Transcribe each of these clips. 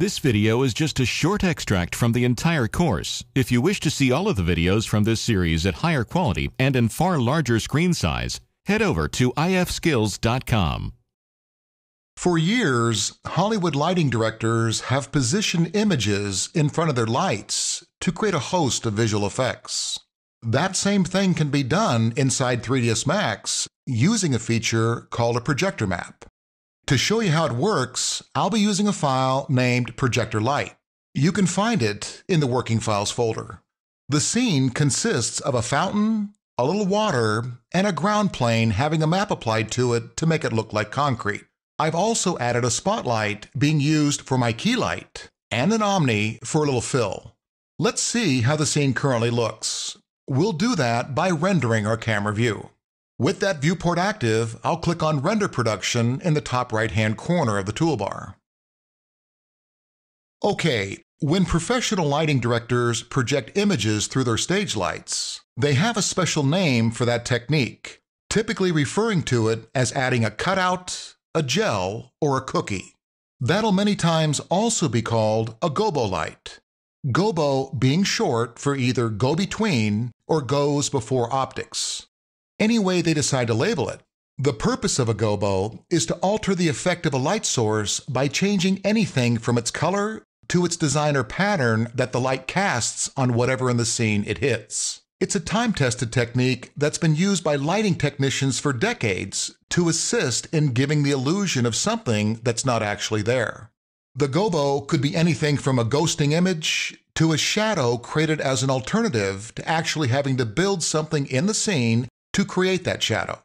This video is just a short extract from the entire course. If you wish to see all of the videos from this series at higher quality and in far larger screen size, head over to infiniteskills.com. For years, Hollywood lighting directors have positioned images in front of their lights to create a host of visual effects. That same thing can be done inside 3ds Max using a feature called a projector map. To show you how it works, I'll be using a file named Projector Light. You can find it in the Working Files folder. The scene consists of a fountain, a little water, and a ground plane having a map applied to it to make it look like concrete. I've also added a spotlight being used for my key light and an Omni for a little fill. Let's see how the scene currently looks. We'll do that by rendering our camera view. With that viewport active, I'll click on Render Production in the top right-hand corner of the toolbar. Okay, when professional lighting directors project images through their stage lights, they have a special name for that technique, typically referring to it as adding a cutout, a gel, or a cookie. That'll many times also be called a gobo light. Gobo being short for either go between or goes before optics any way they decide to label it. The purpose of a gobo is to alter the effect of a light source by changing anything from its color to its design or pattern that the light casts on whatever in the scene it hits. It's a time tested technique that's been used by lighting technicians for decades to assist in giving the illusion of something that's not actually there. The gobo could be anything from a ghosting image to a shadow created as an alternative to actually having to build something in the scene to create that shadow.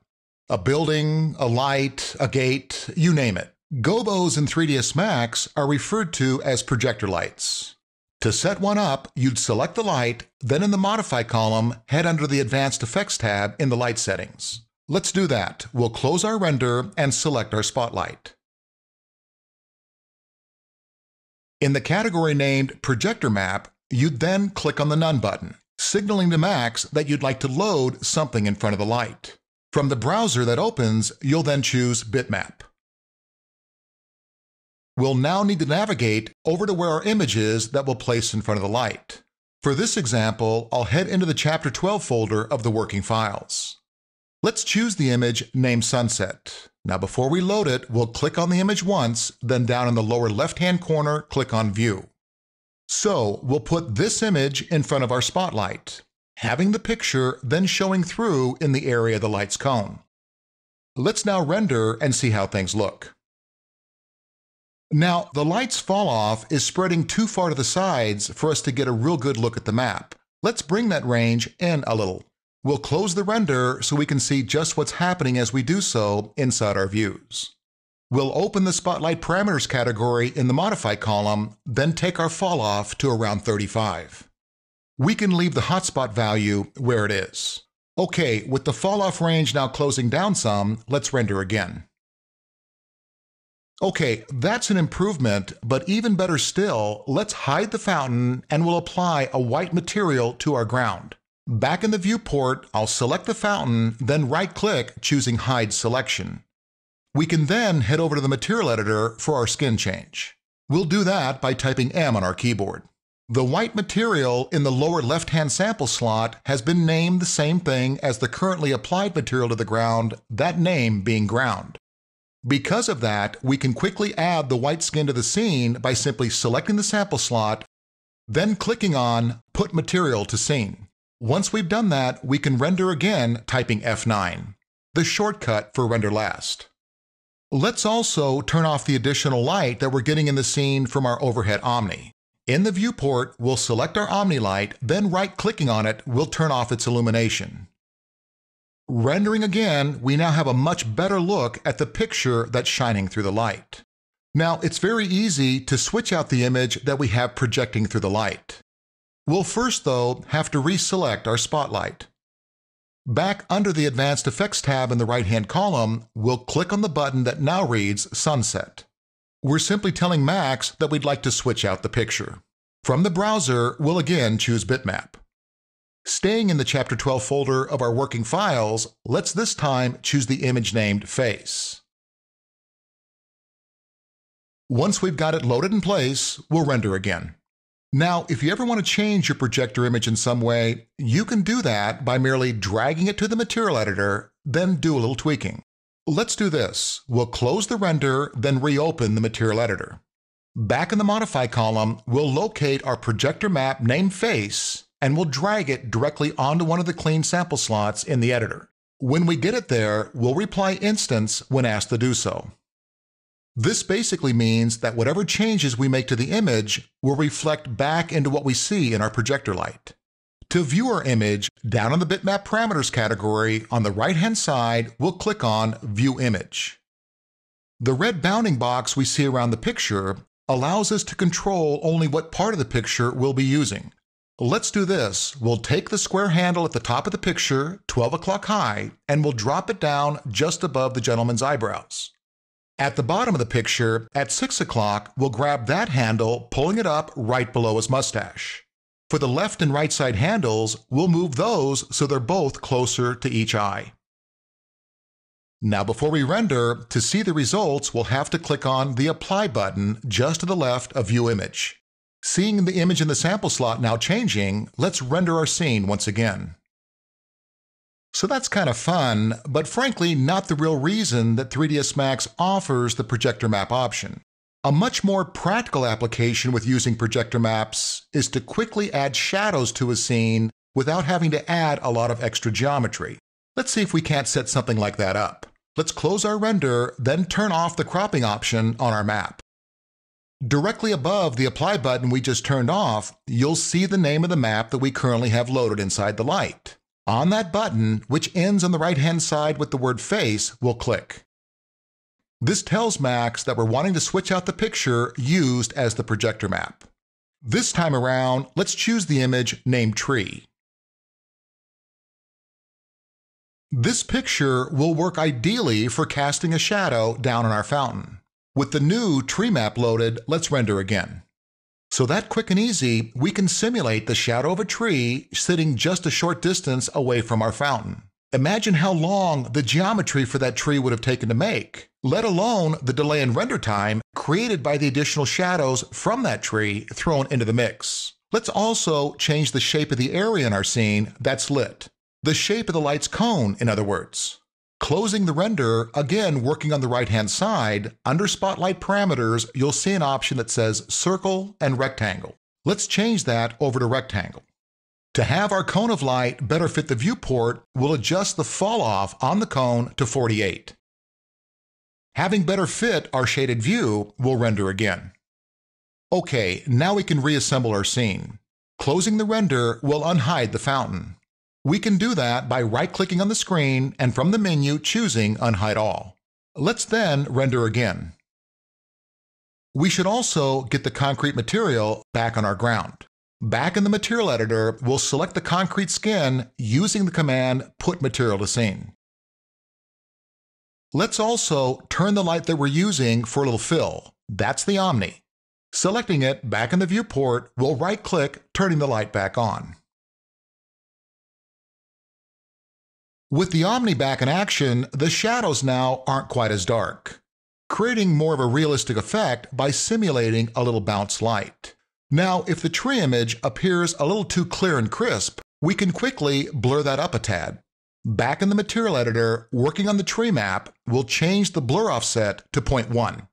A building, a light, a gate, you name it. Gobos in 3ds Max are referred to as projector lights. To set one up, you'd select the light, then in the Modify column, head under the Advanced Effects tab in the Light settings. Let's do that. We'll close our render and select our spotlight. In the category named Projector Map, you'd then click on the None button signaling to Max that you'd like to load something in front of the light. From the browser that opens, you'll then choose Bitmap. We'll now need to navigate over to where our image is that we'll place in front of the light. For this example, I'll head into the Chapter 12 folder of the working files. Let's choose the image named Sunset. Now before we load it, we'll click on the image once, then down in the lower left-hand corner, click on View. So we'll put this image in front of our spotlight, having the picture then showing through in the area of the light's cone. Let's now render and see how things look. Now, the light's fall off is spreading too far to the sides for us to get a real good look at the map. Let's bring that range in a little. We'll close the render so we can see just what's happening as we do so inside our views. We'll open the Spotlight Parameters category in the Modify column, then take our fall off to around 35. We can leave the hotspot value where it is. Okay, with the fall off range now closing down some, let's render again. Okay, that's an improvement, but even better still, let's hide the fountain and we'll apply a white material to our ground. Back in the viewport, I'll select the fountain, then right click, choosing Hide Selection. We can then head over to the material editor for our skin change. We'll do that by typing M on our keyboard. The white material in the lower left-hand sample slot has been named the same thing as the currently applied material to the ground, that name being ground. Because of that, we can quickly add the white skin to the scene by simply selecting the sample slot, then clicking on Put Material to Scene. Once we've done that, we can render again typing F9, the shortcut for render last. Let's also turn off the additional light that we're getting in the scene from our overhead Omni. In the viewport, we'll select our Omni light, then right-clicking on it we'll turn off its illumination. Rendering again, we now have a much better look at the picture that's shining through the light. Now, it's very easy to switch out the image that we have projecting through the light. We'll first, though, have to reselect our spotlight. Back under the Advanced Effects tab in the right-hand column, we'll click on the button that now reads Sunset. We're simply telling Max that we'd like to switch out the picture. From the browser, we'll again choose Bitmap. Staying in the Chapter 12 folder of our working files, let's this time choose the image named Face. Once we've got it loaded in place, we'll render again. Now, if you ever want to change your projector image in some way, you can do that by merely dragging it to the material editor, then do a little tweaking. Let's do this. We'll close the render, then reopen the material editor. Back in the Modify column, we'll locate our projector map named Face, and we'll drag it directly onto one of the clean sample slots in the editor. When we get it there, we'll reply Instance when asked to do so. This basically means that whatever changes we make to the image will reflect back into what we see in our projector light. To view our image, down in the Bitmap Parameters category on the right-hand side, we'll click on View Image. The red bounding box we see around the picture allows us to control only what part of the picture we'll be using. Let's do this. We'll take the square handle at the top of the picture, 12 o'clock high, and we'll drop it down just above the gentleman's eyebrows. At the bottom of the picture, at 6 o'clock, we'll grab that handle, pulling it up right below his mustache. For the left and right side handles, we'll move those so they're both closer to each eye. Now before we render, to see the results, we'll have to click on the Apply button just to the left of View Image. Seeing the image in the sample slot now changing, let's render our scene once again. So that's kind of fun, but frankly not the real reason that 3ds Max offers the projector map option. A much more practical application with using projector maps is to quickly add shadows to a scene without having to add a lot of extra geometry. Let's see if we can't set something like that up. Let's close our render, then turn off the cropping option on our map. Directly above the Apply button we just turned off, you'll see the name of the map that we currently have loaded inside the light. On that button, which ends on the right-hand side with the word Face, we'll click. This tells Max that we're wanting to switch out the picture used as the projector map. This time around, let's choose the image named Tree. This picture will work ideally for casting a shadow down on our fountain. With the new tree map loaded, let's render again. So that quick and easy, we can simulate the shadow of a tree sitting just a short distance away from our fountain. Imagine how long the geometry for that tree would have taken to make, let alone the delay in render time created by the additional shadows from that tree thrown into the mix. Let's also change the shape of the area in our scene that's lit. The shape of the light's cone, in other words. Closing the render, again working on the right hand side, under Spotlight Parameters, you'll see an option that says Circle and Rectangle. Let's change that over to Rectangle. To have our cone of light better fit the viewport, we'll adjust the fall off on the cone to 48. Having better fit our shaded view, we'll render again. Okay, now we can reassemble our scene. Closing the render will unhide the fountain. We can do that by right-clicking on the screen and from the menu choosing Unhide All. Let's then render again. We should also get the concrete material back on our ground. Back in the material editor, we'll select the concrete skin using the command Put Material to Scene. Let's also turn the light that we're using for a little fill. That's the Omni. Selecting it back in the viewport, we'll right-click, turning the light back on. With the Omni back in action, the shadows now aren't quite as dark, creating more of a realistic effect by simulating a little bounce light. Now, if the tree image appears a little too clear and crisp, we can quickly blur that up a tad. Back in the material editor, working on the tree map, we'll change the blur offset to 0.1.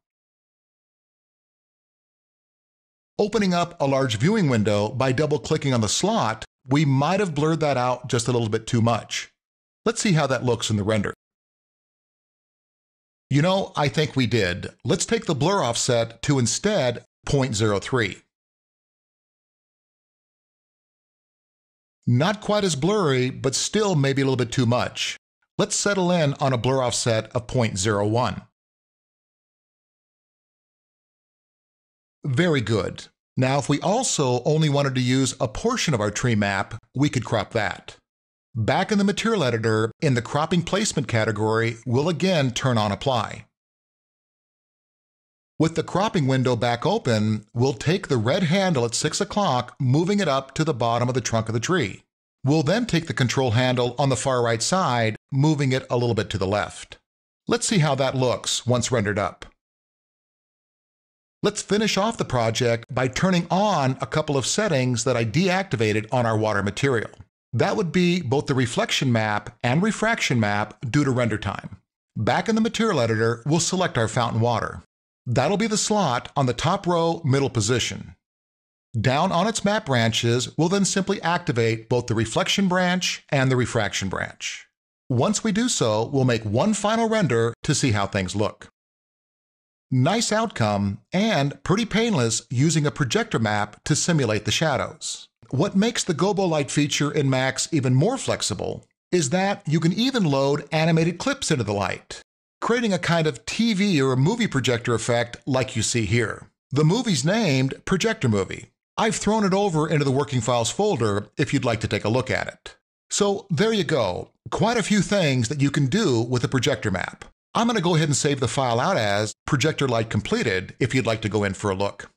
Opening up a large viewing window by double clicking on the slot, we might have blurred that out just a little bit too much. Let's see how that looks in the render. You know, I think we did. Let's take the blur offset to instead 0.03. Not quite as blurry, but still maybe a little bit too much. Let's settle in on a blur offset of 0.01. Very good. Now, if we also only wanted to use a portion of our tree map, we could crop that. Back in the Material Editor, in the Cropping Placement category, we'll again turn on Apply. With the cropping window back open, we'll take the red handle at 6 o'clock, moving it up to the bottom of the trunk of the tree. We'll then take the control handle on the far right side, moving it a little bit to the left. Let's see how that looks once rendered up. Let's finish off the project by turning on a couple of settings that I deactivated on our water material. That would be both the reflection map and refraction map due to render time. Back in the material editor, we'll select our fountain water. That'll be the slot on the top row middle position. Down on its map branches, we'll then simply activate both the reflection branch and the refraction branch. Once we do so, we'll make one final render to see how things look. Nice outcome, and pretty painless using a projector map to simulate the shadows. What makes the Gobo Light feature in Max even more flexible is that you can even load animated clips into the light, creating a kind of TV or a movie projector effect like you see here. The movie's named Projector Movie. I've thrown it over into the Working Files folder if you'd like to take a look at it. So there you go, quite a few things that you can do with a projector map. I'm going to go ahead and save the file out as projector light completed if you'd like to go in for a look.